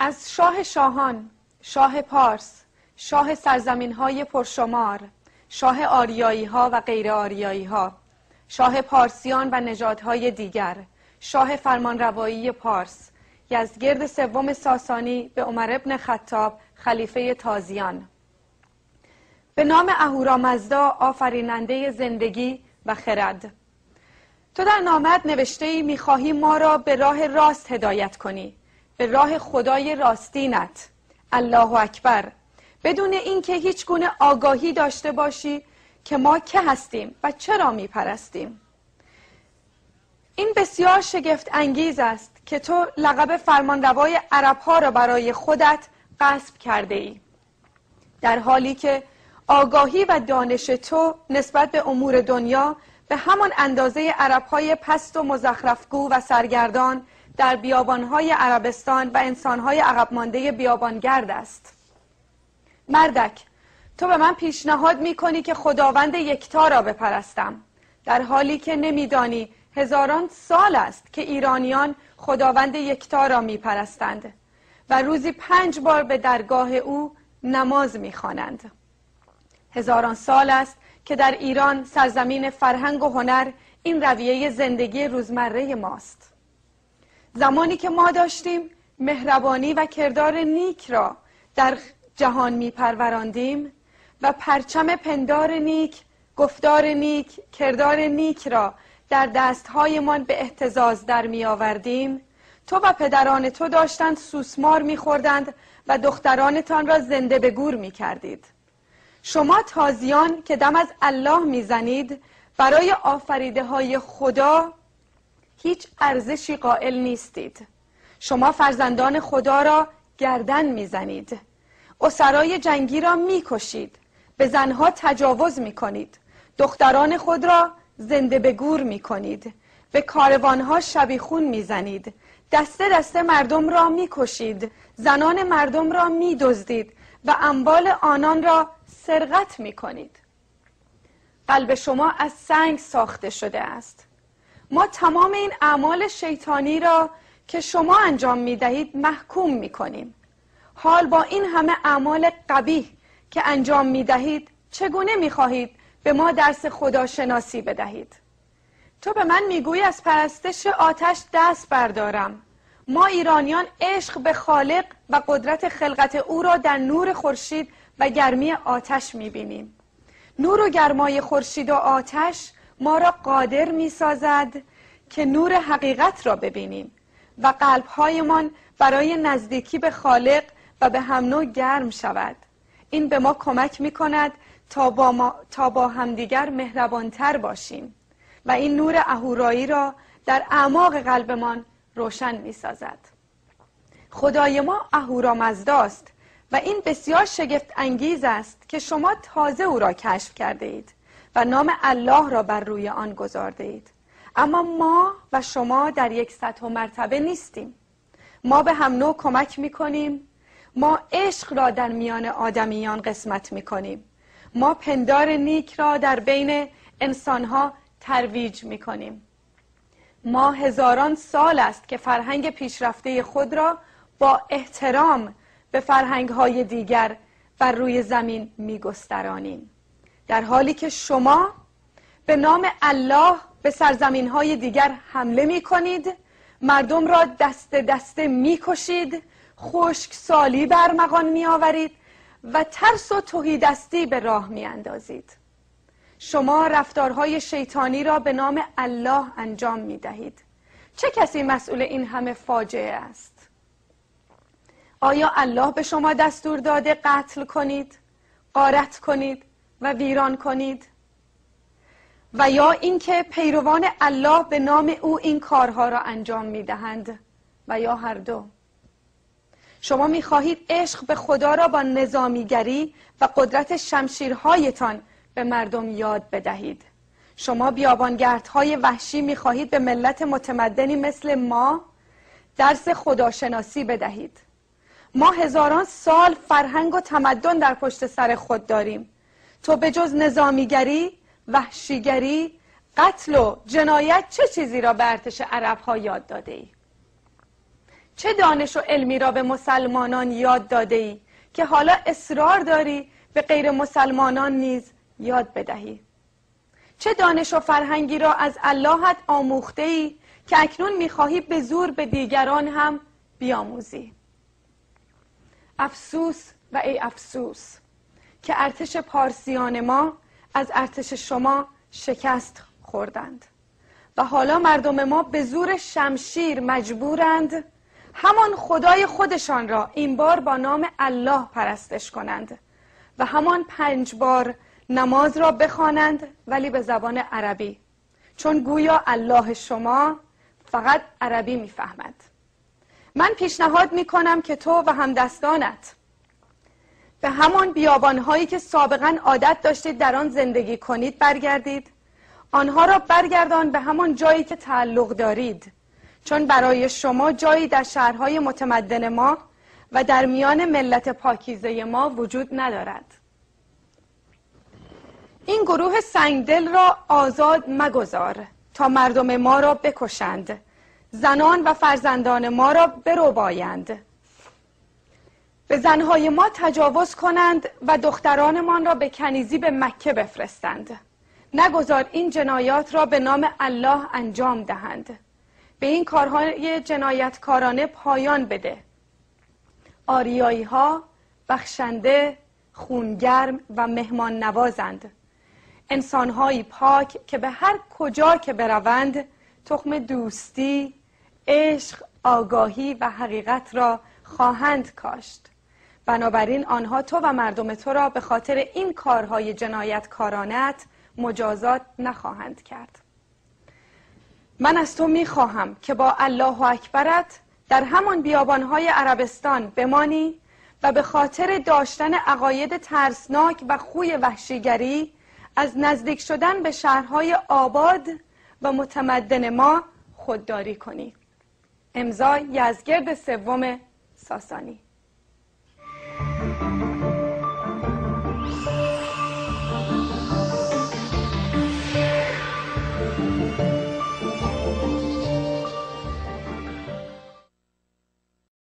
از شاه شاهان شاه پارس شاه سرزمین های پرشمار شاه آریایی ها و غیر آریایی ها شاه پارسیان و نژادهای دیگر شاه فرمانروایی پارس یزدگرد سوم ساسانی به عمر ابن خطاب خلیفه تازیان. به نام اهورامزدا آفریننده زندگی و خرد. تو در نامت نوشته ای می‌خواهی ما را به راه راست هدایت کنی. به راه خدای راستینت. الله اکبر. بدون اینکه هیچ گونه آگاهی داشته باشی که ما که هستیم و چرا میپرستیم. این بسیار شگفت انگیز است که تو لقب فرمانروای عرب ها را برای خودت قصب کرده ای در حالی که آگاهی و دانش تو نسبت به امور دنیا به همان اندازه عرب های پست و مزخرفگو و سرگردان در بیابانهای عربستان و انسانهای عقب مانده بیابانگرد است مردک تو به من پیشنهاد می کنی که خداوند یکتا را بپرستم در حالی که نمیدانی هزاران سال است که ایرانیان خداوند یکتا را می پرستند و روزی پنج بار به درگاه او نماز می خوانند. هزاران سال است که در ایران سرزمین فرهنگ و هنر این رویه زندگی روزمره ماست زمانی که ما داشتیم مهربانی و کردار نیک را در جهان می پروراندیم و پرچم پندار نیک گفتار نیک کردار نیک را در دستهایمان به احتزاز در می آوردیم تو و پدران تو داشتند سوسمار می خوردند و دخترانتان را زنده به گور می کردید شما تازیان که دم از الله می‌زنید برای آفریده های خدا هیچ ارزشی قائل نیستید. شما فرزندان خدا را گردن می‌زنید. اسرای جنگی را می‌کشید. به زنها تجاوز می‌کنید. دختران خود را زنده به گور می‌کنید. به کاروانها شبیخون می‌زنید. دسته دسته مردم را می‌کشید. زنان مردم را میدزدید و اموال آنان را سرقت می کنید قلب شما از سنگ ساخته شده است. ما تمام این اعمال شیطانی را که شما انجام می دهید محکوم می کنیم حال با این همه اعمال قبیح که انجام می دهید چگونه می خواهید به ما درس خداشناسی بدهید؟ تو به من می‌گویی از پرستش آتش دست بردارم. ما ایرانیان عشق به خالق و قدرت خلقت او را در نور خورشید و گرمی آتش می‌بینیم. نور و گرمای خورشید و آتش ما را قادر می‌سازد که نور حقیقت را ببینیم و قلبهایمان برای نزدیکی به خالق و به هم نوع گرم شود. این به ما کمک می کند تا با, ما، تا با همدیگر مهربانتر باشیم و این نور اهورایی را در اعماق قلبمان روشن می سازد خدای ما اهورامزداست و این بسیار شگفت انگیز است که شما تازه او را کشف کرده اید. و نام الله را بر روی آن گذارده اید اما ما و شما در یک سطح و مرتبه نیستیم. ما به هم نوع کمک می کنیم ما عشق را در میان آدمیان قسمت می کنیم ما پندار نیک را در بین انسانها ترویج می کنیم ما هزاران سال است که فرهنگ پیشرفته خود را با احترام به فرهنگ های دیگر بر روی زمین می گسترانیم در حالی که شما به نام الله به سرزمین های دیگر حمله می کنید مردم را دست دسته می کشید خشک سالی برمغان می آورید و ترس و توهی دستی به راه می اندازید شما رفتارهای شیطانی را به نام الله انجام می دهید چه کسی مسئول این همه فاجعه است؟ آیا الله به شما دستور داده قتل کنید قارت کنید و ویران کنید. و یا اینکه پیروان الله به نام او این کارها را انجام می‌دهند. و یا هر دو. شما می‌خواهید عشق به خدا را با نظامیگری و قدرت شمشیرهایتان به مردم یاد بدهید. شما بیابانگردهای وحشی می‌خواهید به ملت متمدنی مثل ما درس خداشناسی بدهید. ما هزاران سال فرهنگ و تمدن در پشت سر خود داریم. تو به جز نظامیگری وحشیگری قتل و جنایت چه چیزی را به ارتش عرب ها یاد داده ای؟ چه دانش و علمی را به مسلمانان یاد داده ای که حالا اصرار داری به غیر مسلمانان نیز یاد بدهی چه دانش و فرهنگی را از اللهت آموخته ای که اکنون می‌خواهی به زور به دیگران هم بیاموزی افسوس و ای افسوس که ارتش پارسیان ما از ارتش شما شکست خوردند. و حالا مردم ما به زور شمشیر مجبورند همان خدای خودشان را این بار با نام الله پرستش کنند و همان پنج بار نماز را بخوانند ولی به زبان عربی. چون گویا الله شما فقط عربی می‌فهمد. من پیشنهاد می کنم که تو و همدستانت به همان بیابانهایی که سابقا عادت داشتید در آن زندگی کنید برگردید. آنها را برگردان به همان جایی که تعلق دارید. چون برای شما جایی در شهرهای متمدن ما و در میان ملت پاکیزه ما وجود ندارد. این گروه سنگدل را آزاد مگذار تا مردم ما را بکشند. زنان و فرزندان ما را بایند به زنهای ما تجاوز کنند و دخترانمان را به کنیزی به مکه بفرستند. نگذار این جنایات را به نام الله انجام دهند. به این کارهای جنایتکارانه پایان بده. آریایی ها بخشنده خونگرم و مهمان نوازند انسانهایی پاک که به هر کجا که بروند تخم دوستی عشق آگاهی و حقیقت را خواهند کاشت. بنابراین آنها تو و مردم تو را به خاطر این کارهای جنایتکارانت مجازات نخواهند کرد. من از تو می‌خواهم که با الله اکبرت در همان بیابانهای عربستان بمانی و به خاطر داشتن عقاید ترسناک و خوی وحشیگری از نزدیک شدن به شهرهای آباد و متمدن ما خودداری کنی. امضا یزگرد سوم ساسانی. Bye.